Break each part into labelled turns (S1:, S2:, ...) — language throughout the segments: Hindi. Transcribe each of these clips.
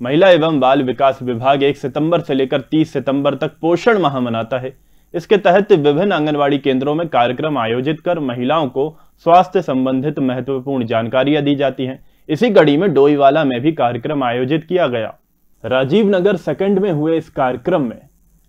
S1: महिला एवं बाल विकास विभाग 1 सितंबर से लेकर 30 सितंबर तक पोषण माह मनाता है। इसके तहत विभिन्न आंगनवाड़ी केंद्रों में कार्यक्रम आयोजित कर महिलाओं को स्वास्थ्य संबंधित महत्वपूर्ण जानकारियाँ दी जाती हैं। इसी कड़ी में डोईवाला में भी कार्यक्रम आयोजित किया गया। राजीव नगर सेकंड में हुए इस कार्यक्रम में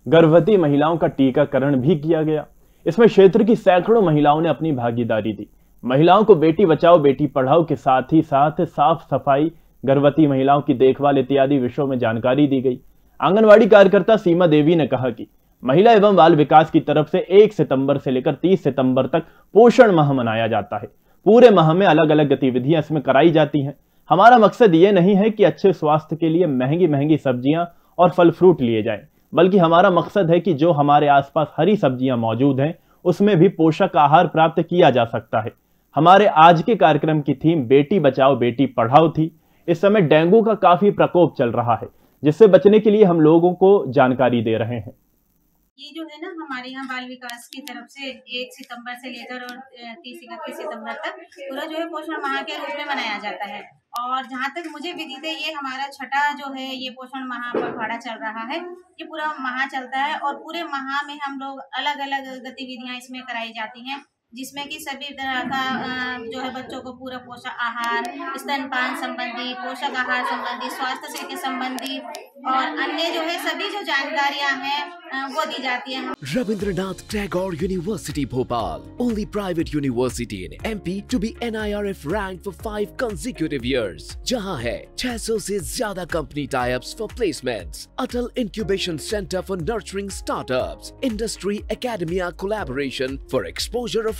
S1: गर्भवती महिलाओं का टीकाकरण भी किया गया। इसमें क्षेत्र की सैकड़ों महिलाओं ने अपनी भागीदारी दी। महिलाओं को बेटी बचाओ, बेटी पढ़ाओ के साथ ही साथ साफ़ सफ़ाई गर्भवती महिलाओं की देखभाल इत्यादि विषयों में जानकारी दी गई। आंगनवाड़ी कार्यकर्ता सीमा देवी ने कहा कि महिला एवं बाल विकास की तरफ़ से 1 सितंबर से लेकर 30 सितंबर तक पोषण माह मनाया जाता है। पूरे माह में अलग अलग गतिविधियाँ इसमें कराई जाती हैं। हमारा मकसद ये नहीं है कि अच्छे स्वास्थ्य के लिए महँगी महँगी सब्ज़ियाँ और फल फ्रूट लिए जाएँ, बल्कि हमारा मकसद है कि जो हमारे आसपास हरी सब्ज़ियाँ मौजूद हैं, उसमें भी पोषक आहार प्राप्त किया जा सकता है। हमारे आज के कार्यक्रम की थीम बेटी बचाओ, बेटी पढ़ाओ थी। इस समय डेंगू का काफ़ी प्रकोप चल रहा है, जिससे बचने के लिए हम लोगों को जानकारी दे रहे हैं।
S2: ये जो है ना, हमारे यहाँ बाल विकास की तरफ़ से एक सितंबर से लेकर और तीस इकतीस सितंबर तक पूरा जो है पोषण माह के रूप में मनाया जाता है। और जहाँ तक मुझे विदित है, ये हमारा छठा जो है, ये पोषण माह पखवाड़ा चल रहा है। ये पूरा माह चलता है और पूरे माह में हम लोग अलग अलग गतिविधियाँ इसमें कराई जाती हैं। जिसमें कि सभी तरह का जो है बच्चों को पूरा पोषक आहार, स्तनपान संबंधी, पोषक आहार संबंधी, स्वास्थ्य से के संबंधी और अन्य जो है सभी जो जानकारियाँ हैं वो दी जाती है।
S3: Rabindranath Tagore university, Bhopal. Only private university in MP to be NIRF rank for five consecutive years जहाँ है 600 से ज़्यादा company types for placements Atal incubation centre for nurturing startups industry academia collaboration for exposure of